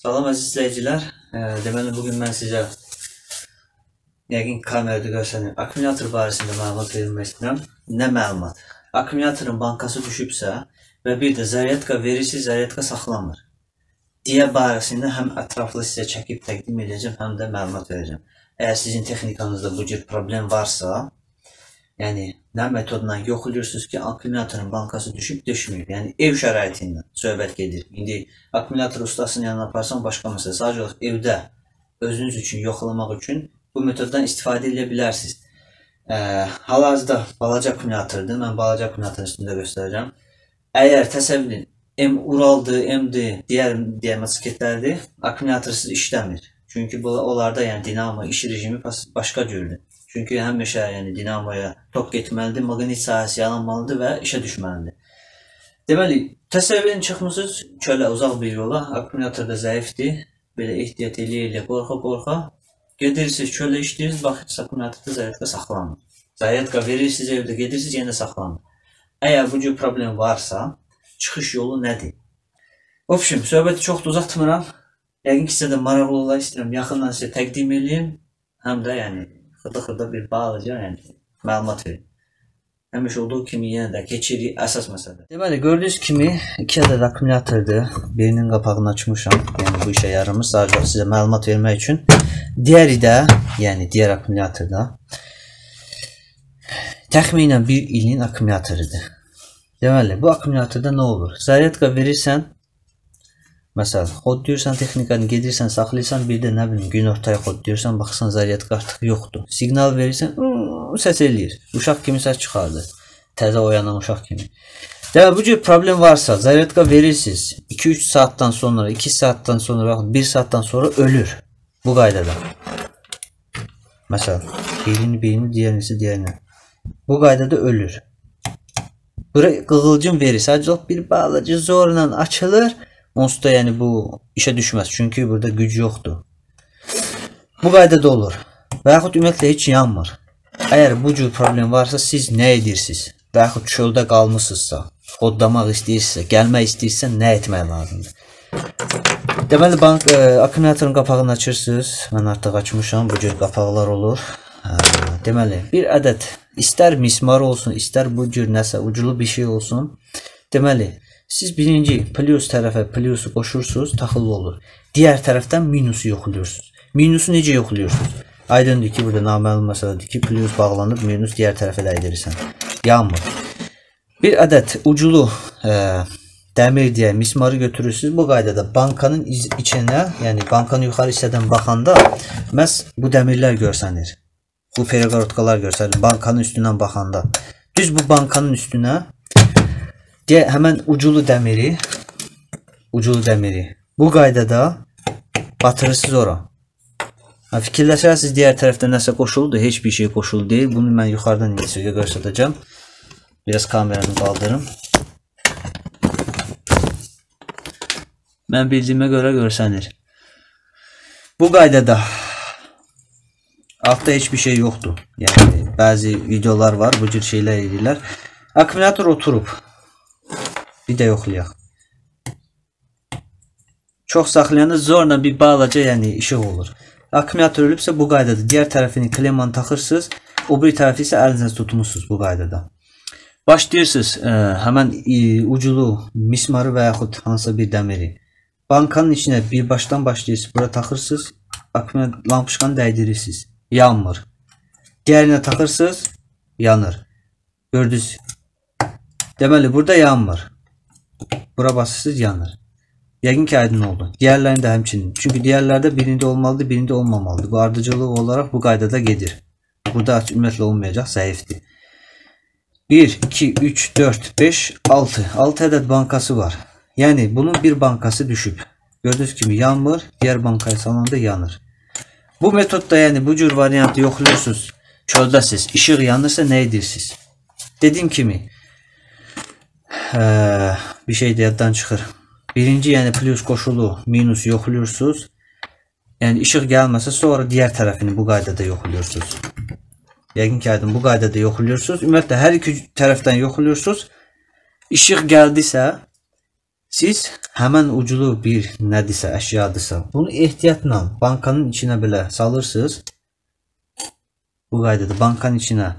Salam əziz izləyicilər. Deməli bu gün mən sizə yəqin kamerada göstərir. Akkumulyator barəsində məlumat vermək istəyirəm. Nə məlumat? Akkumulyatorun bankası düşübsə və bir də zaryadka verirsiz, zaryadka saxlanmır. Deyə barəsində həm ətraflı sizə çəkib təqdim edəcəm, həm də məlumat verəcəm. Əgər sizin texnikanızda bu cür problem varsa, Yəni nə metodla yoxlayırsınız ki, akkumulyatorun bankası düşüb düşmür. Yəni ev şəraitindən söhbət gedir. İndi akkumulyator ustasının yanına aparsan başqa məsələ. Sadəcə olaraq evdə özünüz üçün yoxlamaq üçün bu metoddan istifadə edə bilərsiniz. E, Hal-hazırda balaca akkumulyatordur. Mən balaca akkumulyatorun üstündə göstərəcəm. Əgər təsəvvür edin, M Uraldır, M-dir, digər digər motosikletlərdir. Akkumulyator işləmir. Çünki bu onlarda yəni dinamo, iş rejimi başqa cürdür. Çünki həmişə yəni dinamoya tok getməlidir, maqnit sahəsi yalanmalıdır və işə düşməlidir. Deməli, təsəvvürün çıxmısınız çölə uzaq bir yola, akkumulyator da zəifdir. Belə ehtiyat eləyə-eləyə, qorxa-qorxa gedirsiniz çöldə işləyirsiniz, baxırsınız akkumulyatorda zaryadka saxlanmır. Zaryadka verirsiniz evdə, gedirsiniz yenə saxlanmır. Əgər bu cür problem varsa, çıxış yolu nədir? Obşim, söhbəti çox da uzatmıram. Yəqin ki, sizə də maraqlı olar istəyirəm. Yaxından sizə təqdim edeyim. Həm də yəni xırda-xırda bir balaca yəni məlumat verin. Həmişə olduğu kimi yenə də keçirik əsas məsələ. Deməli, gördüyünüz kimi 2 ədəd akkumulyatordur. Birinin qapağını açmışam. Yəni bu işə yaramır. Sadəcə sizə məlumat vermək üçün. Digəri də, yəni digər akkumulyatorda təxminən 1 ilin akkumulyatorudur. Deməli, bu akkumulyatorda nə olur? Zaryadka verirsən, Məsələn, xod deyirsən texnikanı gedirsən, saxlayırsan, bir də nə bilim günortaya xod deyirsən, baxırsan zaryadka artıq yoxdur. Siqnal verirsən, səs eləyir. Uşaq kimi səs çıxardır. Təzə oyanan uşaq kimi. Deməli bu cür problem varsa, zaryadka verirsiniz. 2-3 saatdan sonra, 2 saatdan sonra, 1 saatdan sonra ölür. Bu qaydada. Məsələn, birini birini, digərini digərini. Bu qaydada ölür. Bura qığılcım verir. Sadəcə bir balaca zorla açılır. Onsuz da yəni bu işə düşməz. Çünki burada güc yoxdur. Bu qaydada olur. Və yaxud ümumiyyətlə heç yanmır. Əgər bu cür problem varsa siz nə edirsiniz? Və yaxud çöldə qalmısınızsa, odlamaq istəyirsinizsə, gəlmək istəyirsə nə etmək lazımdır? Deməli bank ə, e, akkumulyatorun qapağını açırsınız. Mən artıq açmışam. Bu cür qapaqlar olur. Ə, deməli bir ədəd istər mismar olsun, istər bu cür nəsə uclu bir şey olsun. Deməli Siz birinci plus tərəfə plusu qoşursunuz, taxılı olur. Digər tərəfdən minusu yoxlayırsınız. Minusu necə yoxlayırsınız? Aydındır ki, burada naməlum məsələdir ki, plus bağlanıb, minus digər tərəfə dəydirirsən. Yanmır. Bir ədəd uculu ə, dəmir deyə mismarı götürürsünüz. Bu qaydada bankanın içinə, yəni bankanın yuxarı hissədən baxanda məhz bu dəmirlər görsənir. Bu periqorotkalar görsənir bankanın üstündən baxanda. Düz bu bankanın üstünə Deyə həmən uculu dəmiri, uculu dəmiri bu qaydada batırırsınız ora. Ha, fikirləşərsiniz digər tərəfdə nəsə qoşuldu, heç bir şey qoşulu deyil. Bunu mən yuxarıdan sizə göstərəcəm. Biraz kameranı qaldırım. Mən bildiyimə görə görsənir. Bu qaydada altda heç bir şey yoxdur. Yəni bəzi videolar var, bu cür şeylər edirlər. Akkumulyator oturub. Bir də yoxlayaq. Çox saxlayanda zorla bir balaca, yəni işıq olur. Akkumulyator ölübsə bu qaydada digər tərəfini klemmanı taxırsınız, o bir tərəfi isə əlinizə tutmusunuz bu qaydada. Başlayırsınız ə, e, həmən ə, e, uculu mismarı və yaxud hansısa bir dəmiri. Bankanın içinə bir başdan başlayırsınız, bura taxırsınız, akkumulyator lampışkanı dəydirirsiniz. Yanmır. Digərinə taxırsınız, yanır. Gördünüz. Deməli burada yanmır. Bura basırsınız yanır. Yəqin ki aydın oldu. Diğerlərində həmçinin. Çünki diğerlərdə birində olmalıdır, birində olmamalıdır. Bu ardıcıllıq olaraq bu qaydada gedir. Burada ümumiyyətlə olmayacaq, zəifdir. 1, 2, 3, 4, 5, 6. 6 ədəd bankası var. Yəni bunun bir bankası düşüb. Gördüyünüz kimi yanmır, diğer bankaya salanda yanır. Bu metodda yəni bu cür variantı yoxlayırsınız. Çöldəsiz, işıq yanırsa nə edirsiniz? Dediyim kimi, Hə, bir şey də yaddan çıxır. Birinci, yəni plus qoşulu, minus yoxlayırsınız. Yəni işıq gəlməsə sonra digər tərəfini bu qaydada yoxlayırsınız. Yəqin ki, aydın bu qaydada yoxlayırsınız. Ümumiyyətlə hər iki tərəfdən yoxlayırsınız. İşıq gəldisə, Siz həmən uclu bir nədirsə, əşyadısa, bunu ehtiyatla bankanın içinə belə salırsınız. Bu qaydada bankanın içinə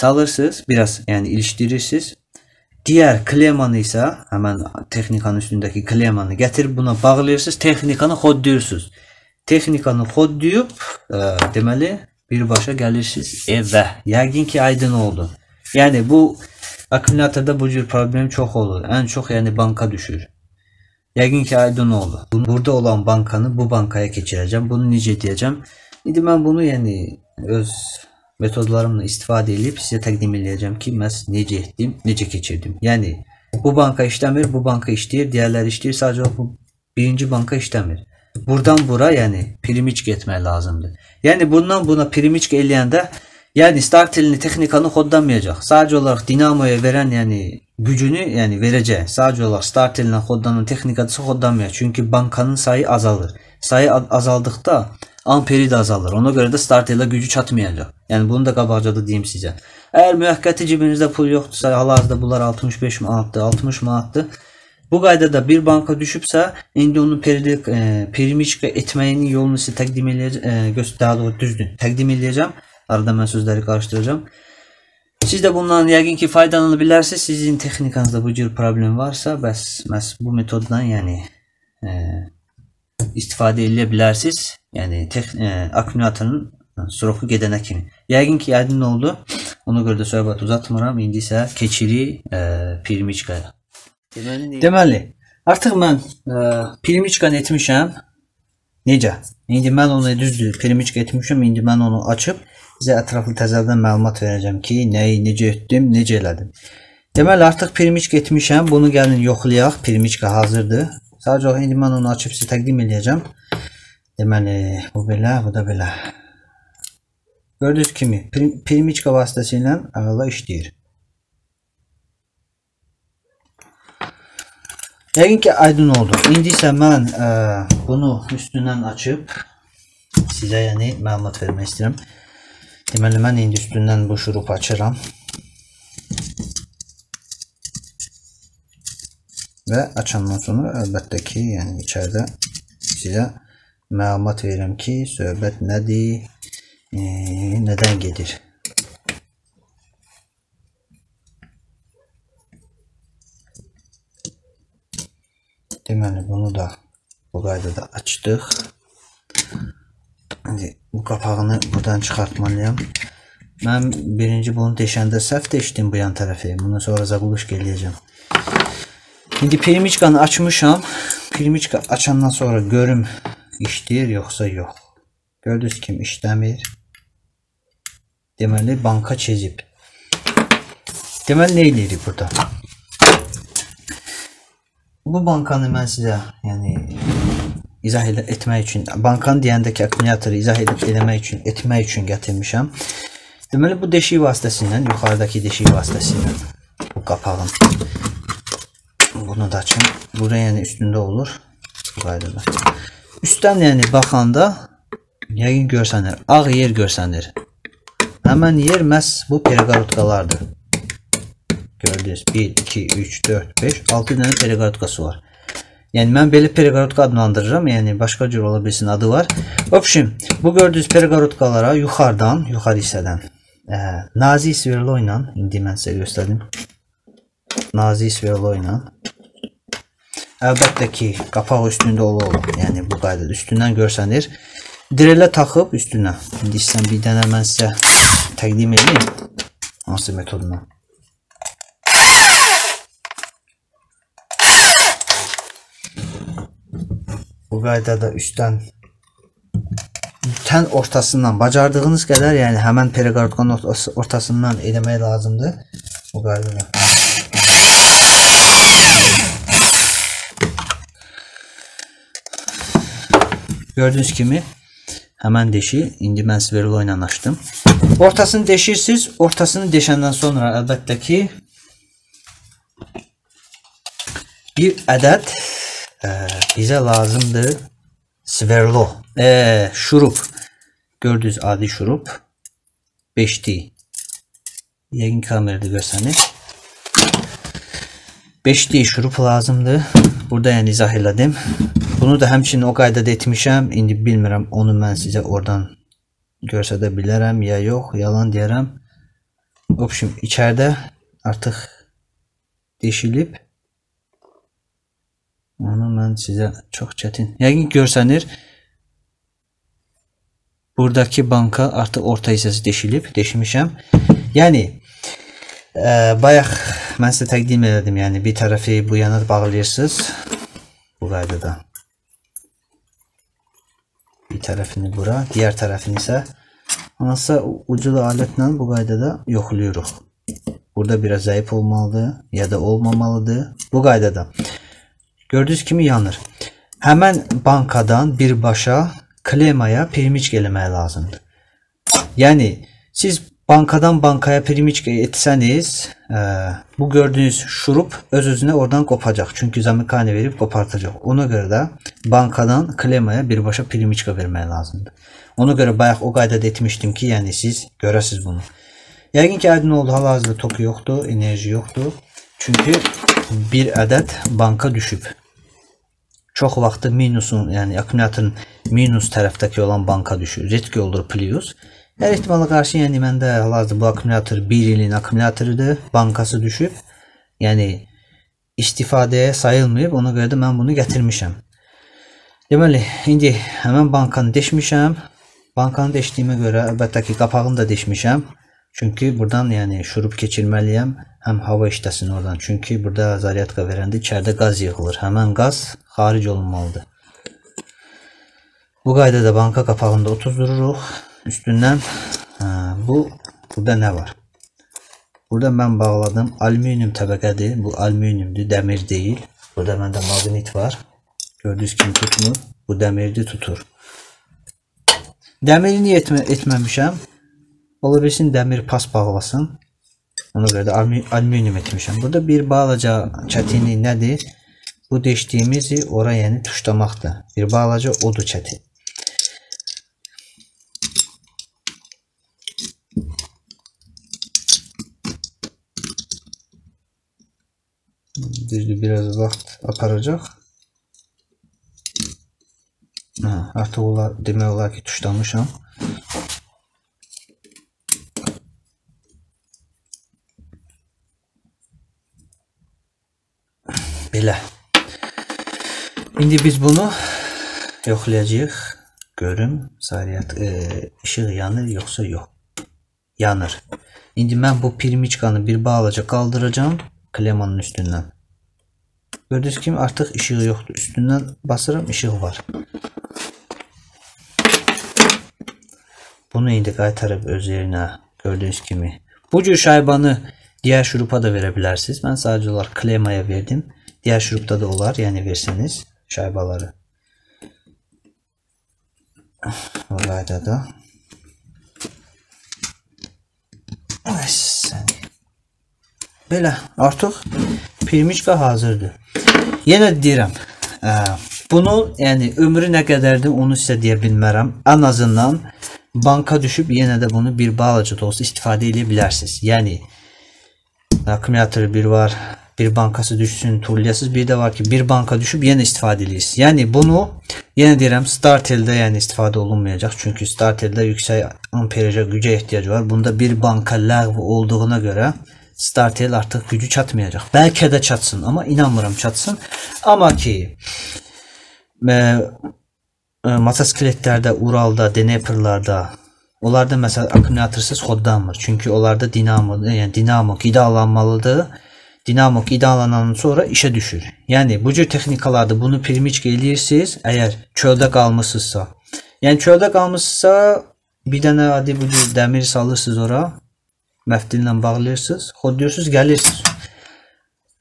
salırsınız, biraz yəni ilişdirirsiniz. Digər klemanı isə həmən texnikanın üstündəki klemanı gətirib buna bağlayırsınız, texnikanı xodduyursunuz. Texnikanı xodduyub, e, deməli birbaşa gəlirsiniz evə. Yəqin ki, aydın oldu. Yəni bu akkumulyatorda bu cür problem çox olur. Ən çox yəni banka düşür. Yəqin ki, aydın oldu. Burada olan bankanı bu bankaya keçirəcəm. Bunu necə edəcəm? İndi mən bunu yəni öz metodlarımla istifadə edib sizə təqdim edəcəm ki, məs necə etdim, necə keçirdim. Yəni bu banka işləmir, bu banka işləyir, digərləri işləyir, sadəcə bu birinci banka işləmir. Buradan bura, yəni primiçk etmək lazımdır. Yəni bundan buna primiçk eləyəndə, yəni start elini texnikanı kodlamayacaq. Sadəcə olaraq dinamoya verən, yəni gücünü, yəni verəcək. Sadəcə olaraq start elindən kodlanan texnikası kodlamayacaq. Çünki bankanın sayı azalır. Sayı azaldıqda amperi də azalır. Ona görə də start elə gücü çatmayacaq. Yəni bunu da qabaqcada deyim sizə. Əgər müvəqqəti cibinizdə pul yoxdursa, hal-hazırda bunlar 65 manatdır, 60 manatdır. Bu qaydada bir banka düşübsə, indi onun perilik e, perimiçka etməyinin yolunu sizə təqdim eləyəcəm, e, daha doğru düzdür. Təqdim eləyəcəm. Arada mən sözləri qarışdıracağam. Siz də bundan yəqin ki faydalana bilərsiniz. Sizin texnikanızda bu cür problem varsa, bəs məs bu metoddan yəni e, istifadə edə bilərsiniz. Yəni tex, e, akkumulyatorun stroku gedənə kimi. Yəqin ki, aydın oldu. Ona görə də söhbət uzatmıram. İndi isə keçirik e, pirmiçkaya. Deməli, Deməli, artıq mən e, pirmiçkanı etmişəm. Necə? İndi mən onu düzdür, pirmiçka etmişəm. İndi mən onu açıb sizə ətraflı təzədən məlumat verəcəm ki, nəyi necə etdim, necə elədim. Deməli, artıq pirmiçka etmişəm. Bunu gəlin yoxlayaq. Pirmiçka hazırdır. Sadəcə indi mən onu açıb sizə təqdim edəcəm. Deməli, bu belə, bu da belə. Gördüyünüz kimi primiçka vasitəsilə əvvəla işləyir. Yəqin ki, aydın oldu. İndi isə mən ə, e, bunu üstündən açıb sizə yəni məlumat vermək istəyirəm. Deməli, mən indi üstündən bu şurup açıram. Və açandan sonra əlbəttə ki, yəni içəridə sizə məlumat verirəm ki, söhbət nədir, e, neden gelir? Deməli bunu da bu qaydada açdıq. İndi bu qapağını buradan çıxartmalıyam. Mən birinci bunu deşəndə səhv deşdim bu yan tərəfi. Bundan sonra zabuluş eləyəcəm. İndi pirimiçkanı açmışam. Pirimiçka açandan sonra görüm işləyir yoxsa yox. Gördüyünüz kimi işləmir. Deməli banka çizib. Deməli nə eləyirik burada? Bu bankanı mən sizə, yəni izah etmək üçün, bankanın deyəndəki akkumulatoru izah edib eləmək üçün, etmək üçün gətirmişəm. Deməli bu deşik vasitəsilə, yuxarıdakı deşik vasitəsilə bu qapağın bunu da açın. Buraya yəni üstündə olur. Qaydada. Üstdən yəni baxanda yəqin görsənir. Ağ yer görsənir. Həmən yer məhz bu periqarotkalardır. Gördünüz 1, 2, 3, 4, 5, 6 dənə periqarotkası var. Yəni mən belə periqarotka adlandırıram. Yəni başqa cür ola bilsin adı var. Obşim, bu gördüyünüz periqarotkalara yuxarıdan, yuxarı hissədən ə, nazik sverlo ilə indi mən sizə göstərdim. Nazik sverlo ilə Əlbəttə ki, qapaq üstündə olur. Yəni bu qaydada üstündən görsənir. Direlə taxıb üstünə. İndi istəyirəm bir dənə mən sizə təqdim edeyim hansı metodla. Bu qaydada üstdən tən ortasından bacardığınız qədər, yəni həmən periqardqanın ortasından eləmək lazımdır. Bu qaydada. Gördüyünüz kimi həmən deşi indi mən Sverlo ilə açdım. Ortasını deşirsiniz. Ortasını deşəndən sonra əlbəttə ki bir ədəd e, bizə lazımdır Sverlo. E, şurup. Gördünüz adi şurup. 5D. Yəqin kamerada görsənir. 5D şurup lazımdır. Burada yəni izah elədim. Bunu da həmçinin o qaydada etmişəm. İndi bilmirəm onu mən sizə oradan görsədə bilərəm ya yox, yalan deyərəm. Obşim içəridə artıq deşilib. Onu mən sizə çox çətin. Yəqin görsənir. Buradakı banka artıq orta hissəsi deşilib, deşmişəm. Yəni ə, bayaq mən sizə təqdim elədim. Yəni bir tərəfi bu yana bağlayırsınız bu qaydada. Bir tərəfini bura, digər tərəfini isə hansısa uclu alətlə bu qaydada yoxlayırıq. Burada biraz zəif olmalıdır ya da olmamalıdır. Bu qaydada. Gördüyünüz kimi yanır. Həmən bankadan birbaşa klemaya pirmiçk eləmək lazımdır. Yəni siz bankadan bankaya pirmiçk etsəniz, ə, bu gördüyünüz şurup öz-özünə oradan qopacaq. Çünki zamikani verib qopartacaq. Ona görə də bankadan klemaya birbaşa pirmiçka vermək lazımdır. Ona görə bayaq o qaydada etmişdim ki, yəni siz görəsiz bunu. Yəqin ki, aydın oldu, hal-hazırda toku yoxdur, enerji yoxdur. Çünki bir ədəd banka düşüb. Çox vaxtı minusun, yəni akkumulyatorun minus tərəfdəki olan banka düşür. Ritki olur plus. Hər ehtimala qarşı, yəni məndə hal-hazırda bu akkumulyator 1 ilin akkumulyatorudur, bankası düşüb. Yəni istifadəyə sayılmayıb, ona görə də mən bunu gətirmişəm. Deməli, indi həmən bankanı deşmişəm. Bankanı deşdiyimə görə əlbəttə ki, qapağını da deşmişəm. Çünki buradan yəni şurup keçirməliyəm. Həm hava işləsin oradan. Çünki burada zaryatka verəndə içəridə qaz yığılır. Həmən qaz xaric olunmalıdır. Bu qaydada banka qapağında otuzdururuq. Üstündən hə, bu burada nə var? Burada mən bağladım. Alüminium təbəqədir. Bu alüminiumdur, dəmir deyil. Burada məndə maqnit var. Gördüyünüz kimi tutmur. Bu dəmirdi tutur. Dəmiri niyə etmə etməmişəm? Ola bilsin dəmir pas bağlasın. Ona görə də alüminium etmişəm. Burada bir balaca çətinlik nədir? Bu deşdiyimizi ora yəni tuşlamaqdır. Bir balaca odur çətin. Düzdür, biraz vaxt aparacaq. Hə, artıq olar, demək olar ki, tuşlamışam. Belə. İndi biz bunu yoxlayacağıq. Görüm, zaryat e, işıq yanır yoxsa yox. Yanır. İndi mən bu pirmiçkanı bir balaca qaldıracağam klemanın üstündən. Gördüyünüz kimi artıq işığı yoxdur. Üstündən basıram, işıq var. Bunu indi qaytarıb öz yerinə gördüyünüz kimi. Bu cür şaybanı digər şurupa da verə bilərsiniz. Mən sadəcə olaraq klemaya verdim. Digər şurupda da olar, yəni versəniz şaybaları. Bu qaydada. Belə, artıq pirmiçka hazırdır. Yenə deyirəm, ə, bunu, yəni ömrü nə qədərdir, onu sizə deyə bilmərəm. Ən azından banka düşüb yenə də bunu bir balaca da olsa istifadə edə bilərsiniz. Yəni akkumulyator bir var, bir bankası düşsün, tullayasız bir də var ki, bir banka düşüb yenə istifadə edirsiniz. Yəni bunu yenə deyirəm, starteldə yəni istifadə olunmayacaq. Çünki starteldə yüksək amperaja gücə ehtiyac var. Bunda bir banka ləğv olduğuna görə startel artıq gücü çatmayacaq. Bəlkə də çatsın, amma inanmıram çatsın. Amma ki e, e, motosikletlərdə, Uralda, Dneprlarda Onlarda məsələn akkumulatorsuz xodlanmır. Çünki onlarda dinamo, yəni dinamo qidalanmalıdır dinamo qidalanandan sonra işə düşür. Yəni bu cür texnikalarda bunu pirmiçka eləyirsiniz, əgər çöldə qalmısınızsa. Yəni çöldə qalmısınızsa bir dənə adi bu cür dəmir salırsınız ora, məftillə bağlayırsınız, xodlayırsınız, gəlirsiniz.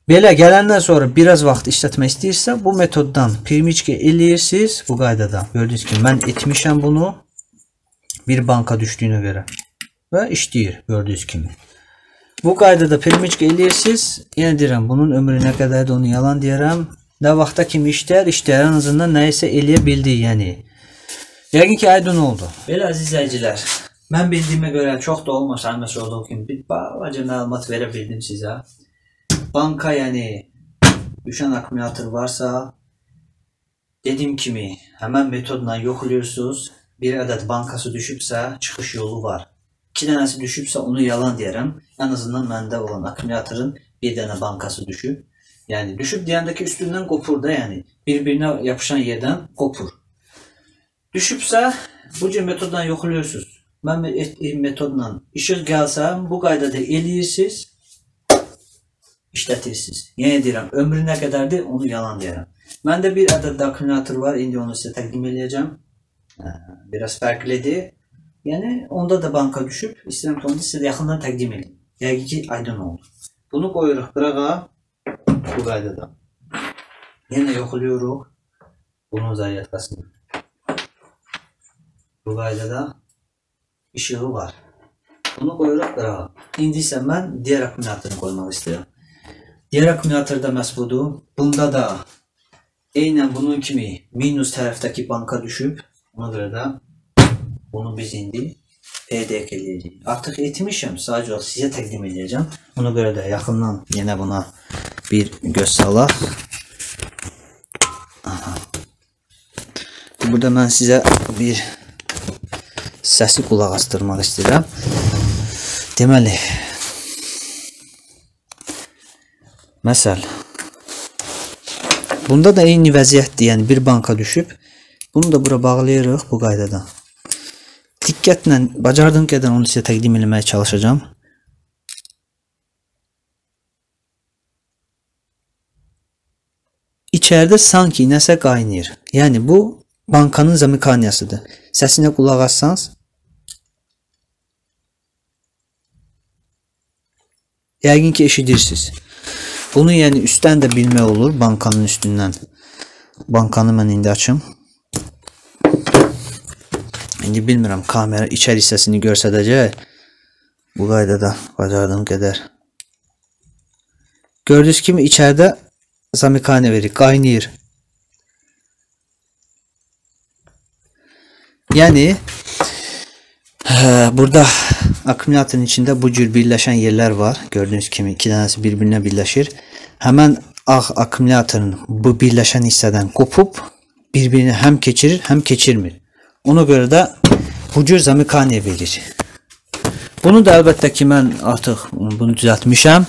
Belə gələndən sonra biraz vaxt işlətmək istəyirsə, bu metoddan pirmiçka eləyirsiniz bu qaydada. Gördüyünüz kimi mən etmişəm bunu bir banka düşdüyünə görə və işləyir gördüyünüz kimi. Bu qaydada permiçk eləyirsiniz. Yenə deyirəm, bunun ömrü nə qədərdir onu yalan deyərəm. Nə vaxta kimi işləyər, işləyər ən azından nə isə eləyə bildi, yəni. Yəqin ki, aydın oldu. Belə əziz izləyicilər, mən bildiyimə görə çox da olmasa, həmişə olduğu kimi bir balaca məlumat verə bildim sizə. Banka, yəni düşən akkumulyator varsa, dediyim kimi, həmən metodla yoxlayırsınız. Bir ədəd bankası düşübsə, çıxış yolu var. 2 dənəsi düşübsə, onu yalan deyərəm. Ən azından məndə olan akkumulyatorun bir dənə bankası düşüb. Yəni düşüb deyəndə ki, üstündən qopur da, yəni bir-birinə yapışan yerdən qopur. Düşübsə, bu cür metodla yoxlayırsınız. Mən etdiyim metodla işıq gəlsə, bu qaydada eləyirsiniz, işlətirsiniz. Yenə deyirəm, ömrü nə qədərdir, onu yalan deyirəm. Məndə bir ədəd də akkumulyator var, indi onu sizə təqdim edəcəm. Biraz fərqlidir. Yəni onda da banka düşüb, istəyirəm ki, onu sizə yaxından təqdim edim. Yəqin ki, aydın oldu. Bunu qoyuruq qırağa bu qaydada. Yenə yoxlayırıq bunun zaryadkasını. Bu qaydada işığı var. Bunu qoyuruq qırağa. İndi isə mən digər akkumulyatorunu qoymaq istəyirəm. Digər akkumulyator da məhz budur. Bunda da eynən bunun kimi minus tərəfdəki banka düşüb. Ona görə də bunu biz indi PDK eləyəcəyik. Artıq etmişəm, sadəcə olaraq sizə təqdim edəcəm. Ona görə də yaxından yenə buna bir göz salaq. Aha. Burada mən sizə bir səsi qulaq astırmaq istəyirəm. Deməli, məsəl, bunda da eyni vəziyyətdir, yəni bir banka düşüb, bunu da bura bağlayırıq bu qaydadan. Diqqətlə bacardığım qədər onu sizə təqdim etməyə çalışacağam. İçəridə sanki nəsə qaynayır. Yəni bu bankanın zamikaniyasıdır. Səsinə qulaq assanız Yəqin ki eşidirsiniz. Bunu yəni üstdən də bilmək olur, bankanın üstündən. Bankanı mən indi açım. İndi bilmirəm kamera içəri hissəsini göstərəcək. Bu qaydada bacardığım qədər. Gördüyünüz kimi içəridə zamikane verir, qaynayır. Yəni burada akkumulyatorun içində bu cür birləşən yerlər var. Gördüyünüz kimi iki dənəsi bir-birinə birləşir. Həmən ağ akkumulyatorun bu birləşən hissədən qopub bir-birini həm keçirir, həm keçirmir. Ona görə də bu cür zamikaniya verir. Bunu da əlbəttə ki, mən artıq bunu düzəltmişəm.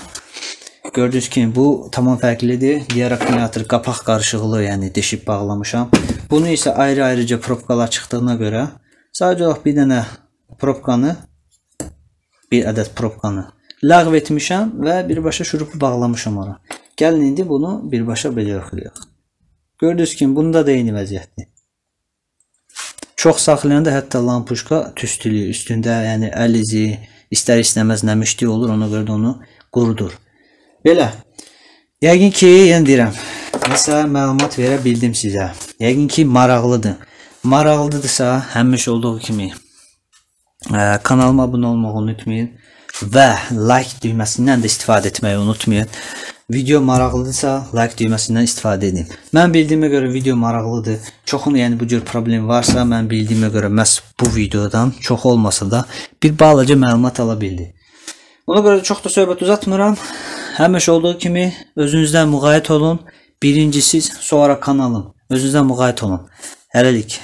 Gördüyünüz kimi bu tamam fərqlidir. Digər akkumulyator qapaq qarışıqlı, yəni deşib bağlamışam. Bunu isə ayrı-ayrıca probkalar çıxdığına görə sadəcə olaraq bir dənə probkanı bir ədəd probkanı ləğv etmişəm və birbaşa şurupu bağlamışam ora. Gəlin indi bunu birbaşa belə yoxlayaq. Gördüyünüz kimi bunda da eyni vəziyyətdir. Çox saxlayanda hətta lampuşka tüstülü üstündə, yəni əl izi istər-istəməz nəmişlik olur, ona görə də onu qurudur. Belə. Yəqin ki, yəni deyirəm, nəsə məlumat verə bildim sizə. Yəqin ki, maraqlıdır. Maraqlıdırsa, həmişə olduğu kimi ə, kanalıma abunə olmağı unutmayın və like düyməsindən də istifadə etməyi unutmayın. Video maraqlıdırsa, like düyməsindən istifadə edin. Mən bildiyimə görə video maraqlıdır. Çoxun yəni bu cür problem varsa, mən bildiyimə görə məhz bu videodan çox olmasa da bir balaca məlumat ala bildi. Ona görə çox da söhbət uzatmıram. Həmişə olduğu kimi özünüzdən müğayət olun. Birincisiz, sonra kanalım. Özünüzdən müğayət olun. Hələlik.